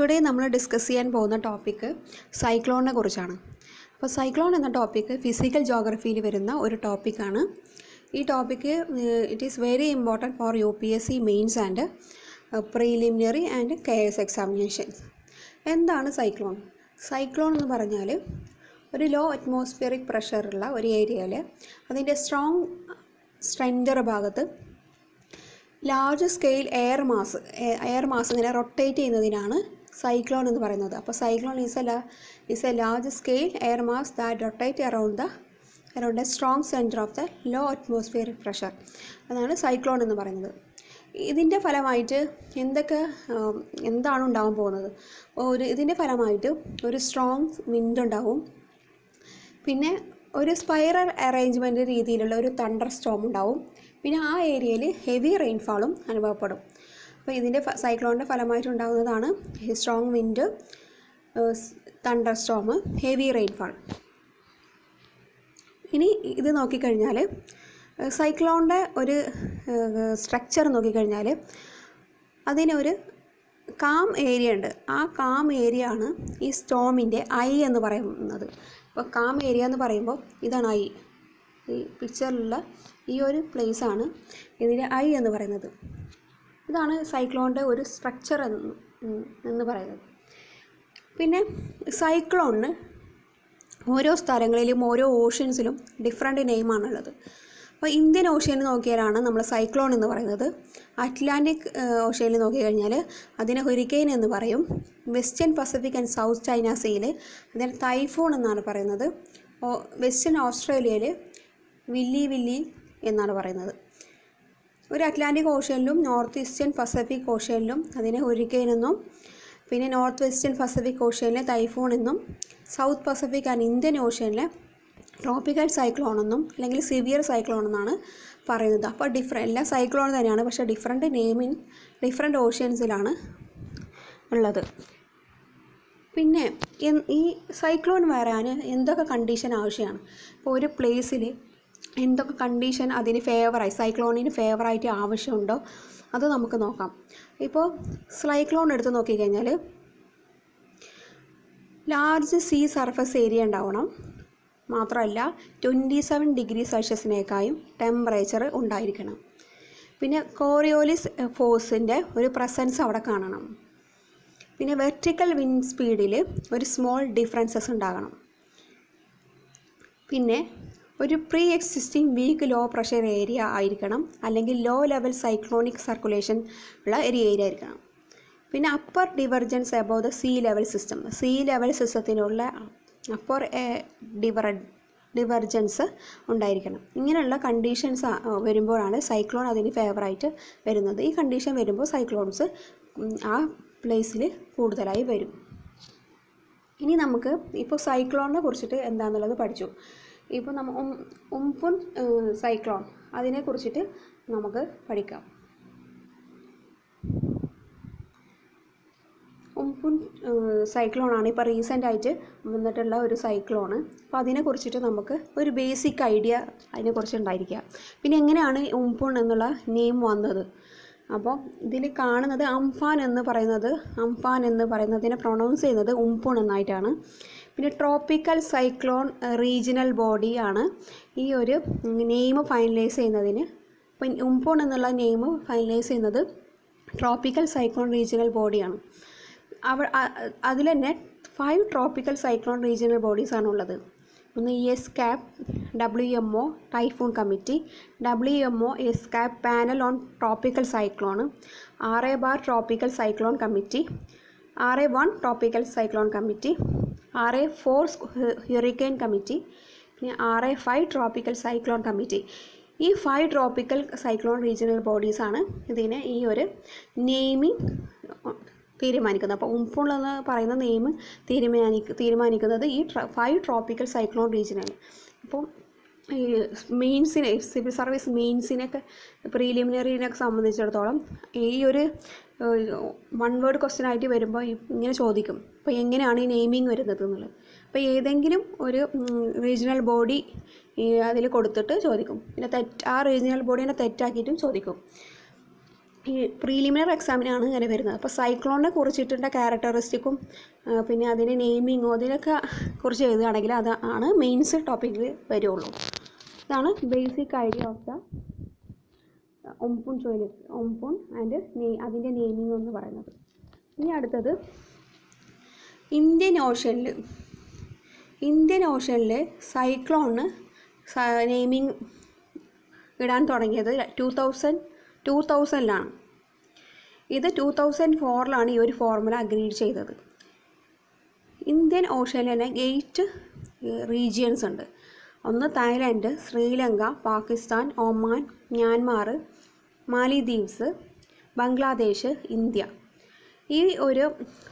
Today നമ്മൾ discuss ചെയ്യാൻ പോകുന്ന ടോപ്പിക്ക് സൈക്ലോണിനെ കുറിച്ചാണ്. അപ്പോൾ സൈക്ലോൺ എന്ന ടോപ്പിക്ക് ഫിസിക്കൽ ജോഗ്രഫിയിൽ വരുന്ന ഒരു ടോപ്പിക്കാണ്. ഈ topic it is very important for U P S C mains and preliminary and K S examinations എന്താണ് സൈക്ലോൺ? സൈക്ലോൺ എന്ന് പറഞ്ഞാൽ ഒരു ലോ അറ്റ്മോസ്ഫിയറിക് പ്രഷറുള്ള ഒരു ഏരിയയിൽ അതിന്റെ സ്ട്രോങ് സ്ട്രെങ്തർ ഭാഗത്ത് large scale air mass air mass ഇങ്ങനെ റൊട്ടേറ്റ് ചെയ്യുന്നതിനാണ് സൈക്ലോൺ എന്ന് പറയുന്നത്. അപ്പോൾ cyclone is a is a large scale air mass that rotate around the around a strong centre of the low atmospheric pressure അതാണ് cyclone എന്ന് പറയുന്നത്. ഇതിന്റെ ഫലമായിട്ട് എന്തൊക്കെ എന്താണ് ഉണ്ടാവാൻ പോകുന്നത്? ഒരു ഇതിന്റെ ഫലമായിട്ട് ഒരു സ്ട്രോങ് വിൻഡ് ഉണ്ടാവും. പിന്നെ ഒരു സ്പൈറൽ അറേഞ്ച്മെന്റ് രീതിയിലുള്ള ഒരു തണ്ടർ സ്റ്റോം ഉണ്ടാവും. പിന്നെ ആ ഏരിയയിൽ ഹെവി റെയിൻഫാളും അനുഭവപ്പെടും. അപ്പോൾ ഇതിന്റെ സൈക്ലോണിന്റെ ഫലമായിട്ടുണ്ടാകുന്നതാണ് strong wind thunder storm heavy rainfall ഇനി ഇത് നോക്കിക്കഴിഞ്ഞാൽ സൈക്ലോണിന്റെ ഒരു സ്ട്രക്ചർ നോക്കിക്കഴിഞ്ഞാൽ അതിനൊരു കാം ഏരിയ ഉണ്ട്. ആ കാം ഏരിയ ആണ് ഈ സ്റ്റോമിന്റെ ഐ എന്ന് പറയുന്നത്. അപ്പോൾ കാം ഏരിയ എന്ന് പറയുമ്പോൾ ഇതാണ് ഐ. ഈ പിക്ചറിലുള്ള ഈ ഒരു പ്ലേസ് ആണ് ഇതിന്റെ ഐ എന്ന് പറയുന്നത്. ഇതാണ് സൈക്ലോണിന്റെ ഒരു സ്ട്രക്ചർ എന്ന് എന്ന് പറയുന്നത്. പിന്നെ സൈക്ലോണിന് ഓരോ സ്ഥലങ്ങളിലും ഓരോ ഓഷ്യൻസിലും ഡിഫറെന്റ് നെയിമാണുള്ളത് അപ്പോൾ ഇന്ത്യൻ ഓഷ്യനിൽ നോക്കിയാലാണ് നമ്മൾ സൈക്ലോൺ എന്ന് പറയുന്നത്. അറ്റ്ലാന്റിക് ഓഷ്യനിൽ നോക്കിക്കഴിഞ്ഞാൽ അതിനെ ഹുരിക്കെയിൻ എന്ന് പറയും. Western Pacific and south China സീയിൽ അതിന് തൈഫോൺ എന്നാണ് പറയുന്നത്. വെസ്റ്റേൺ ഓസ്ട്രേലിയയിൽ വില്ലി വില്ലി എന്നാണ് പറയുന്നത്. ഒരു അറ്റ്ലാന്റിക് ഓഷ്യനിലും നോർത്ത് ഈസ്റ്റേൺ പസഫിക് ഓഷ്യനിലും അതിനെ ഒരുക്കേൻ എന്നും പിന്നെ നോർത്ത് വെസ്റ്റേൺ പസഫിക് ഓഷ്യനിലെ തൈഫോൺ എന്നും സൗത്ത് പസഫിക് ആൻഡ് ഇന്ത്യൻ ഓഷ്യനിലെ ട്രോപ്പിക്കൽ സൈക്ലോൺ എന്നും അല്ലെങ്കിൽ സിവിയർ സൈക്ലോൺ എന്നാണ് പറയുന്നത്. അപ്പോൾ ഡിഫറെ എല്ലാ സൈക്ലോൺ തന്നെയാണ് പക്ഷേ ഡിഫറെന്റ് നെയിമിൻ ഡിഫറെന്റ് ഓഷ്യൻസിലാണ് ഉള്ളത്. പിന്നെ ഈ സൈക്ലോൺ വരാൻ എന്തൊക്കെ കണ്ടീഷൻ ആവശ്യമാണ്? ഇപ്പോൾ ഒരു പ്ലേസിൽ എന്തൊക്കെ കണ്ടീഷൻ അതിന് ഫേവറായി സൈക്ലോണിന് ഫേവറായിട്ട് ആവശ്യമുണ്ടോ അത് നമുക്ക് നോക്കാം. ഇപ്പോൾ സൈക്ലോൺ എടുത്ത് നോക്കിക്കഴിഞ്ഞാൽ ലാർജ് സീ സർഫസ് ഏരിയ ഉണ്ടാവണം. മാത്രമല്ല ട്വന്റി സെവൻ ഡിഗ്രി സെൽഷ്യസിനേക്കായും ടെമ്പറേച്ചർ ഉണ്ടായിരിക്കണം. പിന്നെ കോറിയോലിസ് ഫോഴ്സിന്റെ ഒരു പ്രസൻസ് അവിടെ കാണണം. പിന്നെ വെർട്ടിക്കൽ വിൻഡ് സ്പീഡിൽ ഒരു സ്മോൾ ഡിഫറൻസസ് ഉണ്ടാകണം. പിന്നെ ഒരു pre existing weak low pressure area ആയിരിക്കണം. അല്ലെങ്കിൽ ലോ ലെവൽ സൈക്ലോണിക് സർക്കുലേഷൻ ഉള്ള ഒരു ഏരിയ ആയിരിക്കണം. പിന്നെ upper divergence above the sea level system sea level സിസ്റ്റത്തിനുള്ള upper diver divergence ഉണ്ടായിരിക്കണം. ഇങ്ങനെയുള്ള കണ്ടീഷൻസ് വരുമ്പോഴാണ് സൈക്ലോൺ അതിന് ഫേവറായിട്ട് വരുന്നത്. ഈ കണ്ടീഷൻ വരുമ്പോൾ സൈക്ലോൺസ് ആ പ്ലേസിൽ കൂടുതലായി വരും. ഇനി നമുക്ക് ഇപ്പോൾ സൈക്ലോണിനെ കുറിച്ചിട്ട് എന്താണെന്നുള്ളത് പഠിച്ചു. ഇപ്പോൾ നമ്മൾ ഉംഫുൻ സൈക്ലോൺ അതിനെ കുറിച്ചിട്ട് നമുക്ക് പഠിക്കാം. ഉംപുൻ സൈക്ലോണാണ് ഇപ്പോൾ റീസെന്റ് ആയിട്ട് വന്നിട്ടുള്ള ഒരു സൈക്ലോണ്. അപ്പോൾ അതിനെ കുറിച്ചിട്ട് നമുക്ക് ഒരു ബേസിക് ഐഡിയ അതിനെക്കുറിച്ച് ഉണ്ടായിരിക്കുക പിന്നെ എങ്ങനെയാണ് ഉംപുൺ എന്നുള്ള നെയിം വന്നത്? അപ്പോൾ ഇതിൽ കാണുന്നത് അംഫാൻ എന്ന് പറയുന്നത് അംഫാൻ എന്ന് പറയുന്നതിനെ പ്രൊണൗൺസ് ചെയ്യുന്നത് ഉംപുൺ എന്നായിട്ടാണ്. പിന്നെ ട്രോപ്പിക്കൽ സൈക്ലോൺ റീജിയണൽ ബോഡി ആണ്. ഈ ഒരു നെയിം ഫൈനലൈസ് ചെയ്യുന്നതിന്. ഇപ്പം ഉംപോൺ എന്നുള്ള നെയിം ഫൈനലൈസ് ചെയ്യുന്നത് ട്രോപ്പിക്കൽ സൈക്ലോൺ റീജിയണൽ ബോഡിയാണ് അവ അതിൽ തന്നെ five tropical cyclone regional bodies ആണ് ഉള്ളത്. ഒന്ന് E S CAP W M O typhoon committee W M O S CAP panel on tropical cyclone A bar tropical cyclone committee A one tropical cyclone committee A four hurricane committee പിന്നെ A five tropical cyclone committee ഈ five tropical cyclone regional ബോഡീസാണ് ഇതിനെ ഈ ഒരു naming തീരുമാനിക്കുന്നത്. അപ്പോൾ ഉംപുൾ എന്ന് പറയുന്ന നെയിം തീരുമാനിക്ക തീരുമാനിക്കുന്നത് ഈ ഫൈവ് ട്രോപ്പിക്കൽ സൈക്ലോൺ റീജിയനാണ് അപ്പോൾ ഈ മെയിൻസിനെ സിവിൽ സർവീസ് മെയിൻസിനൊക്കെ പ്രീലിമിനറിനൊക്കെ സംബന്ധിച്ചിടത്തോളം ഈ ഒരു വൺ വേർഡ് ക്വസ്റ്റ്യൻ ആയിട്ട് വരുമ്പോൾ ഇങ്ങനെ ചോദിക്കും. അപ്പോൾ എങ്ങനെയാണ് ഈ നെയിമിങ് വരുന്നത് എന്നുള്ളത്? അപ്പോൾ ഏതെങ്കിലും ഒരു റീജിയണൽ ബോഡി അതിൽ കൊടുത്തിട്ട് ചോദിക്കും. പിന്നെ തെറ്റ് ആ റീജിയണൽ ബോഡീനെ തെറ്റാക്കിയിട്ടും ചോദിക്കും. ഈ പ്രീലിമിനറി എക്സാമിനാണ് ഇങ്ങനെ വരുന്നത്. അപ്പോൾ സൈക്ലോണിനെ കുറിച്ചിട്ടുള്ള ക്യാരക്ടറിസ്റ്റിക്കും പിന്നെ അതിന്റെ നെയിമിങ്ങോ അതിനൊക്കെ കുറിച്ച് എഴുതുകയാണെങ്കിൽ അത് ആണ് മെയിൻസ് ടോപ്പിക്കിൽ വരുള്ളൂ. ഇതാണ് basic idea of the Amphan ചോയിൽ Amphan and നെയ് അതിന്റെ നെയിമിംഗ് എന്ന് പറയുന്നത്. ഇനി അടുത്തത് ഇന്ത്യൻ ഓഷനിൽ ഇന്ത്യൻ ഓഷനിൽ സൈക്ലോണിന് നെയിമിംഗ് ഇടാൻ തുടങ്ങിയത് ടു തൗസൻഡ് ടു തൗസൻഡിലാണ് ഇത് ടു തൗസൻഡ് ഫോറിലാണ് ഈ ഒരു ഫോർമുല അഗ്രീഡ് ചെയ്തത്. ഇന്ത്യൻ ഓഷ്യനിൽ തന്നെ എയ്റ്റ് റീജിയൻസ് ഉണ്ട്. ഒന്ന് Thailand Sri Lanka Pakistan Oman Myanmar Maldives Bangladesh India. ഈ ഒരു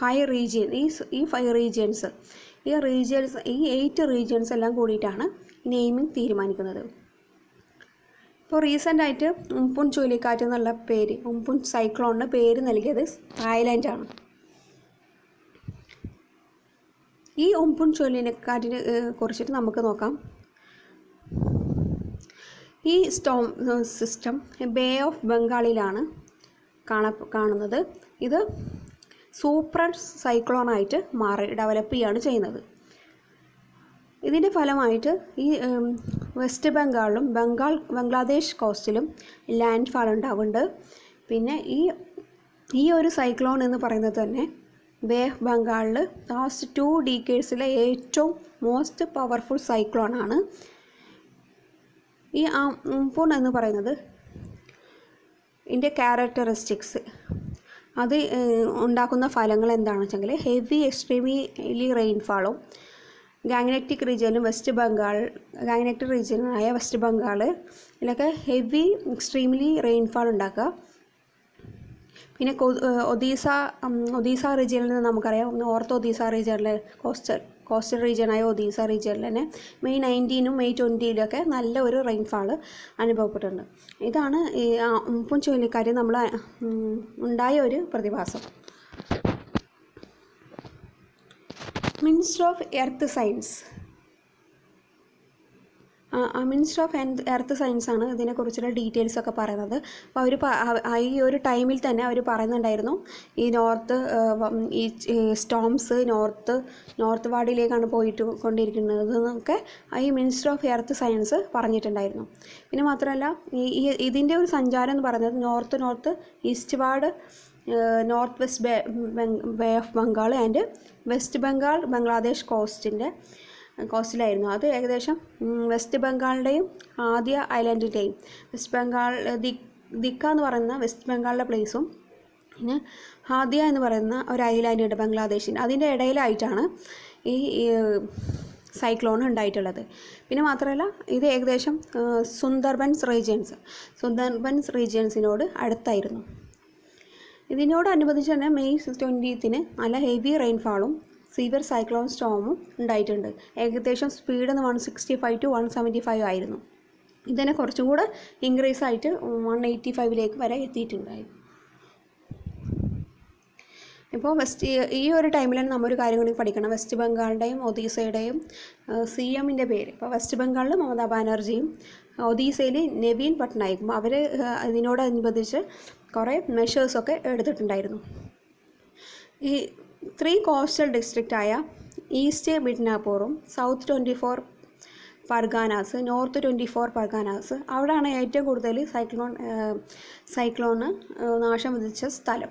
ഫൈവ് റീജിയൻ ഈ ഈ ഫൈവ് റീജിയൻസ് ഈ റീജിയൻസ് ഈ എയ്റ്റ് റീജിയൻസ് എല്ലാം കൂടിയിട്ടാണ് നെയിമിംഗ് തീരുമാനിക്കുന്നത്. ഇപ്പോൾ റീസെന്റായിട്ട് ഉംപുൻ ചുഴലിക്കാറ്റ് എന്നുള്ള പേര് ഉംപുൻ സൈക്ലോണിന് പേര് നൽകിയത് തായ്ലാൻഡാണ് ഈ ഉംപുൻ ചുഴലിക്കാറ്റിനെ കുറിച്ചിട്ട് നമുക്ക് നോക്കാം. ഈ സ്റ്റോം സിസ്റ്റം ബേ ഓഫ് ബംഗാളിലാണ് കാണ കാണുന്നത്. ഇത് സൂപ്പർ സൈക്ലോണായിട്ട് മാറി ഡെവലപ്പ് ചെയ്യുകയാണ് ചെയ്യുന്നത്. ഇതിന്റെ ഫലമായിട്ട് ഈ വെസ്റ്റ് ബംഗാളിലും ബംഗാൾ ബംഗ്ലാദേശ് കോസ്റ്റിലും ലാൻഡ് ഫാൾ ഉണ്ടാവുന്നുണ്ട്. പിന്നെ ഈ ഈ ഒരു സൈക്ലോൺ എന്ന് പറയുന്നത് തന്നെ ബേ ഓഫ് ബംഗാളിൽ ലാസ്റ്റ് ടു ഡീക്കേഴ്സിലെ ഏറ്റവും മോസ്റ്റ് പവർഫുൾ സൈക്ലോൺ ആണ്. ഈ ആംഫോൺ എന്ന് പറയുന്നത് ഇതിന്റെ ക്യാരക്ടറിസ്റ്റിക്സ് അത് ഉണ്ടാക്കുന്ന ഫലങ്ങൾ എന്താണെന്ന് വെച്ചെങ്കിൽ ഹെവി എക്സ്ട്രീംലി റെയിൻഫാളും ഗാങ്നറ്റിക് റീജിയനും വെസ്റ്റ് ബംഗാൾ ഗാങ്നറ്റിക് റീജിയനായ വെസ്റ്റ് ബംഗാൾ. ഇതിലൊക്കെ ഹെവി എക്സ്ട്രീംലി റെയിൻഫാൾ ഉണ്ടാക്കുക. പിന്നെ ഒദീസ ഒഡീസ റീജിയനിൽ നിന്ന് നമുക്കറിയാം നോർത്ത് ഒഡീസ റീജിയനിലെ കോസ്റ്റൽ കോസ്റ്റൽ റീജിയനായ ഒഡീസ റീജിയനിൽ തന്നെ മെയ് നയന്റീനും മെയ് ട്വന്റിയിലൊക്കെ നല്ല ഒരു റെയിൻഫാൾ അനുഭവപ്പെട്ടിട്ടുണ്ട്. ഇതാണ് ഈ ഉപ്പും ചുഴലിക്കാറ്റ് നമ്മൾ ഉണ്ടായ ഒരു പ്രതിഭാസം. Minister of earth science minister of earth science ആണ് ഇതിനെക്കുറിച്ചുള്ള ഡീറ്റെയിൽസ് ഒക്കെ പറയുന്നത്. അപ്പോൾ അവർ ഈ ഒരു ടൈമിൽ തന്നെ അവർ പറയുന്നുണ്ടായിരുന്നു ഈ നോർത്ത് ഈ സ്റ്റോംസ് നോർത്ത് നോർത്ത് വാർഡിലേക്കാണ് പോയിട്ട് കൊണ്ടിരിക്കുന്നത് എന്നൊക്കെ ഈ മിനിസ്റ്റർ ഓഫ് എർത്ത് സയൻസ് പറഞ്ഞിട്ടുണ്ടായിരുന്നു. പിന്നെ മാത്രമല്ല ഈ ഇതിന്റെ ഒരു സഞ്ചാരം എന്ന് പറയുന്നത് north north eastward north west bay of Bengal and west Bengal Bangladesh കോസ്റ്റിന്റെ കോസ്റ്റിലായിരുന്നു. അത് ഏകദേശം വെസ്റ്റ് ബംഗാളിന്റെയും ആദ്യ ഐലൻഡിന്റെയും വെസ്റ്റ് ബംഗാൾ ദിക് ദിക്ക എന്ന് പറയുന്ന വെസ്റ്റ് ബംഗാളിലെ പ്ലേസും പിന്നെ ഹാദിയ എന്ന് പറയുന്ന ഒരു ഐലാൻഡ് ഉണ്ട് ബംഗ്ലാദേശിന്റെ. അതിന്റെ ഇടയിലായിട്ടാണ് ഈ സൈക്ലോൺ ഉണ്ടായിട്ടുള്ളത്. പിന്നെ മാത്രമല്ല ഇത് ഏകദേശം സുന്ദർബൻസ് റീജിയൻസ് സുന്ദർബൻസ് റീജിയൻസിനോട് അടുത്തായിരുന്നു. ഇതിനോടനുബന്ധിച്ച് തന്നെ മെയ് ട്വന്റീത്തിന് നല്ല ഹെവി റെയിൻഫാളും സീവർ സൈക്ലോൺ സ്റ്റോമും ഉണ്ടായിട്ടുണ്ട്. ഏകദേശം speed one sixty five to one seventy five ആയിരുന്നു ഇതിനെ കുറച്ചും കൂടെ ഇൻക്രീസ് ആയിട്ട് വൺ എയ്റ്റി ഫൈവിലേക്ക് വരെ എത്തിയിട്ടുണ്ടായി. ഇപ്പോൾ വെസ്റ്റ് ഈ ഒരു തന്നെ നമ്മൊരു കാര്യം കൂടി പഠിക്കണം. വെസ്റ്റ് ബംഗാളിന്റെയും ഒഡീസയുടെയും സി എമ്മിന്റെ പേര്. ഇപ്പോൾ വെസ്റ്റ് ബംഗാളിൽ മമതാ ബാനർജിയും ഒഡീസയിൽ നവീൻ പട്നായിക്കും അവർ ഇതിനോടനുബന്ധിച്ച് കുറേ മെഷേഴ്സൊക്കെ എടുത്തിട്ടുണ്ടായിരുന്നു. ഈ ത്രീ കോസ്റ്റൽ ഡിസ്ട്രിക്റ്റായ east മിഡ്നാപൂറും south twenty four Parganas north twenty four Parganas അവിടെയാണ് ഏറ്റവും കൂടുതൽ സൈക്ലോൺ സൈക്ലോണ് നാശം വിധിച്ച സ്ഥലം.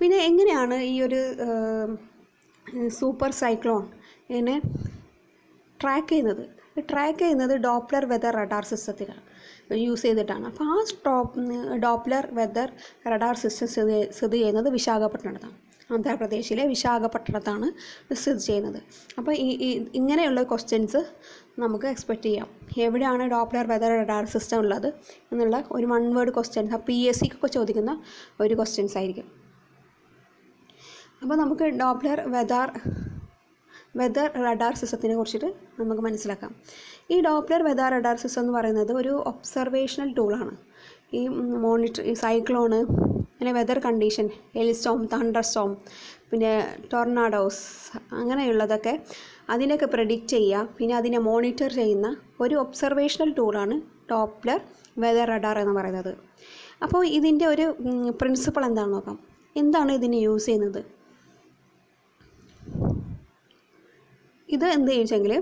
പിന്നെ എങ്ങനെയാണ് ഈ ഒരു സൂപ്പർ സൈക്ലോൺ ഇതിനെ ട്രാക്ക് ചെയ്യുന്നത്. ട്രാക്ക് ചെയ്യുന്നത് ഡോപ്ലർ വെതർ റഡാർ സിസ്റ്റത്തിലാണ് യൂസ് ചെയ്തിട്ടാണ്. അപ്പോൾ ആ ഡോപ്ലർ വെതർ റഡാർ സിസ്റ്റം സ്ഥിതി സ്ഥിതി ചെയ്യുന്നത് വിശാഖപട്ടണത്താണ്. ആന്ധ്രാപ്രദേശിലെ വിശാഖപട്ടണത്താണ് സ്ഥിതി ചെയ്യുന്നത്. അപ്പോൾ ഈ ഇങ്ങനെയുള്ള ക്വസ്റ്റ്യൻസ് നമുക്ക് എക്സ്പെക്റ്റ് ചെയ്യാം. എവിടെയാണ് ഡോപ്ലർ വെതർ റഡാർ സിസ്റ്റം ഉള്ളത് എന്നുള്ള ഒരു one word questions P S സിക്കൊക്കെ ചോദിക്കുന്ന ഒരു ക്വസ്റ്റ്യൻസ് ആയിരിക്കും. അപ്പോൾ നമുക്ക് ഡോപ്ലർ വെദർ വെദർ റഡാർ സിസ്റ്റത്തിനെ കുറിച്ചിട്ട് നമുക്ക് മനസ്സിലാക്കാം. ഈ ഡോപ്ലർ വെതർ റഡാർ സിസ്റ്റം എന്ന് പറയുന്നത് ഒരു ഒബ്സർവേഷണൽ ടൂളാണ് ഈ മോണിറ്റർ ഈ സൈക്ലോണ് പിന്നെ weather condition hailstorm thunder storm പിന്നെ ടൊർണാഡോസ് അങ്ങനെയുള്ളതൊക്കെ അതിനൊക്കെ പ്രഡിക്റ്റ് ചെയ്യുക പിന്നെ അതിനെ മോണിറ്റർ ചെയ്യുന്ന ഒരു ഒബ്സർവേഷണൽ ടൂളാണ് ടോപ്ലർ വെതർ റഡാർ എന്ന് പറയുന്നത്. അപ്പോൾ ഇതിന്റെ ഒരു പ്രിൻസിപ്പൾ എന്താണെന്ന് നോക്കാം. എന്താണ് ഇതിന് യൂസ് ചെയ്യുന്നത്? ഇത് എന്ത് ചോദിച്ചെങ്കിൽ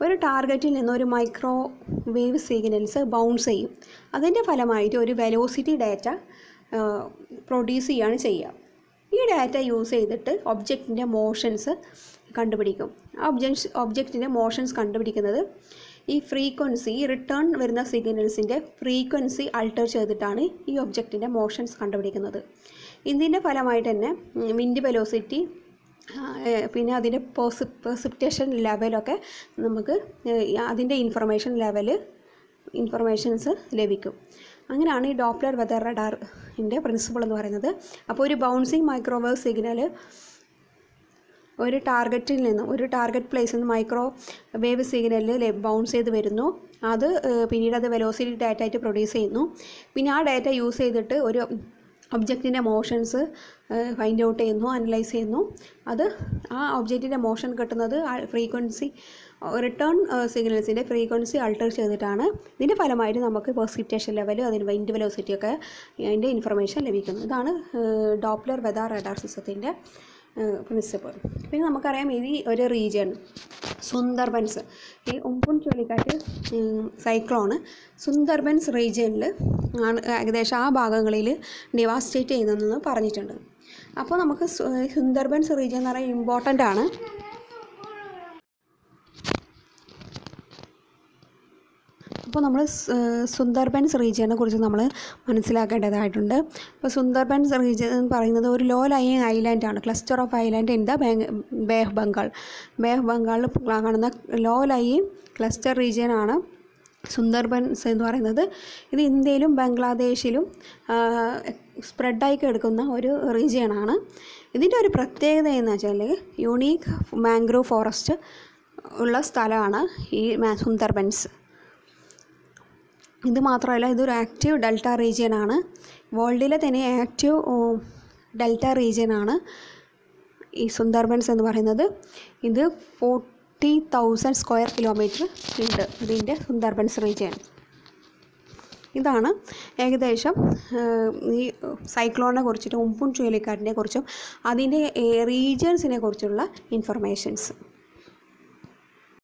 ഒരു ടാർഗറ്റിൽ നിന്ന് ഒരു മൈക്രോ വേവ് സിഗ്നൽസ് ബൗൺസ് ചെയ്യും. അതിന്റെ ഫലമായിട്ട് ഒരു വെലോസിറ്റി ഡാറ്റ പ്രൊഡ്യൂസ് ചെയ്യുകയാണ് ചെയ്യുക. ഈ ഡാറ്റ യൂസ് ചെയ്തിട്ട് ഒബ്ജക്റ്റിന്റെ മോഷൻസ് കണ്ടുപിടിക്കും. ആ ഒബ്ജക്ട്സ് ഒബ്ജക്റ്റിന്റെ മോഷൻസ് കണ്ടുപിടിക്കുന്നത് ഈ ഫ്രീക്വൻസി റിട്ടേൺ വരുന്ന സിഗ്നൽസിന്റെ ഫ്രീക്വൻസി അൾട്ടർ ചെയ്തിട്ടാണ് ഈ ഒബ്ജക്റ്റിന്റെ മോഷൻസ് കണ്ടുപിടിക്കുന്നത്. ഇതിന്റെ ഫലമായിട്ട് തന്നെ വിൻഡ് വെലോസിറ്റി പിന്നെ അതിന്റെ പോസി പെർസിപ്റ്റേഷൻ ലെവലൊക്കെ നമുക്ക് അതിന്റെ ഇൻഫർമേഷൻ ലെവൽ ഇൻഫർമേഷൻസ് ലഭിക്കും. അങ്ങനെയാണ് ഈ ഡോപ്ലർ വെതർ റഡാറിന്റെ പ്രിൻസിപ്പിൾ എന്ന് പറയുന്നത്. അപ്പോൾ ഒരു ബൗൺസിങ് മൈക്രോവേവ് സിഗ്നൽ ഒരു ടാർഗറ്റിൽ നിന്ന് ഒരു ടാർഗറ്റ് പ്ലേസിൽ നിന്ന് മൈക്രോ വേവ് സിഗ്നലിൽ ബൗൺസ് ചെയ്ത് വരുന്നു. അത് പിന്നീട് അത് വെലോസിറ്റി ഡാറ്റ ആയിട്ട് പ്രൊഡ്യൂസ് ചെയ്യുന്നു. പിന്നെ ആ ഡാറ്റ യൂസ് ചെയ്തിട്ട് ഒരു ഒബ്ജക്റ്റിന്റെ മോഷൻസ് ഫൈൻഡ് ഔട്ട് ചെയ്യുന്നു അനലൈസ് ചെയ്യുന്നു. അത് ആ ഒബ്ജക്റ്റിന്റെ മോഷൻ കിട്ടുന്നത് ഫ്രീക്വൻസി റിട്ടേൺ സിഗ്നൽസിന്റെ ഫ്രീക്വൻസി അൾട്ടർ ചെയ്തിട്ടാണ്. ഇതിന്റെ ഫലമായിട്ട് നമുക്ക് പെർസിപ്റ്റേഷൻ ലെവൽ അതിന് വൈൻഡ് വെലോസിറ്റിയൊക്കെ അതിന്റെ ഇൻഫർമേഷൻ ലഭിക്കുന്നു. ഇതാണ് ഡോപ്ലർ വെതാർ റഡാർ സിസ്റ്റത്തിന്റെ പ്രിൻസിപ്പിൾ പിന്നെ നമുക്കറിയാം ഇത് ഒരു റീജിയൻ സുന്ദർബൻസ്. ഈ ഉമ്പുൻ ചുഴലിക്കാറ്റ് സൈക്ലോണ് സുന്ദർബൻസ് റീജിയനിൽ ആണ് ഏകദേശം ആ ഭാഗങ്ങളിൽ ഡിവാസ്റ്റേറ്റ് ചെയ്യുന്നതെന്ന് പറഞ്ഞിട്ടുണ്ട്. അപ്പോൾ നമുക്ക് സുന്ദർബൻസ് റീജിയൻ എന്ന് പറയുന്നത് ഇമ്പോർട്ടന്റ് ആണ്. അപ്പോൾ നമ്മൾ സുന്ദർബൻസ് റീജിയനെ കുറിച്ച് നമ്മൾ മനസ്സിലാക്കേണ്ടതായിട്ടുണ്ട്. അപ്പോൾ സുന്ദർബൻസ് റീജിയൻ എന്ന് പറയുന്നത് ഒരു low lying ഐലാൻഡാണ് cluster of island in the bay of Bengal. Bay of ബംഗാളിൽ കാണുന്ന ലോ ലൈ ക്ലസ്റ്റർ റീജിയനാണ് സുന്ദർബൻസ് എന്ന് പറയുന്നത്. ഇത് ഇന്ത്യയിലും ബംഗ്ലാദേശിലും സ്പ്രെഡായി കിടക്കുന്ന ഒരു റീജിയനാണ് ഇതിന്റെ ഒരു പ്രത്യേകത എന്ന് വെച്ചാൽ യുണീക്ക് മാംഗ്രൂവ് ഫോറസ്റ്റ് ഉള്ള സ്ഥലമാണ് ഈ സുന്ദർബൻസ്. ഇത് മാത്രമല്ല ഇതൊരു ആക്റ്റീവ് ഡെൽറ്റ റീജിയനാണ് വേൾഡിലെ തന്നെ ആക്റ്റീവ് ഡെൽറ്റ റീജിയനാണ് ഈ സുന്ദർബൻസ് എന്ന് പറയുന്നത്. ഇത് ഫോർട്ടി തൗസൻഡ് സ്ക്വയർ കിലോമീറ്റർ ഉണ്ട്. ഇതിന്റെ സുന്ദർബൻസ് റീജിയൻ ഇതാണ് ഏകദേശം ഈ സൈക്ലോണിനെ കുറിച്ചിട്ടും ഉമ്പും ചുഴലിക്കാറ്റിനെ കുറിച്ചും അതിന്റെ റീജിയൻസിനെ കുറിച്ചുള്ള ഇൻഫർമേഷൻസ്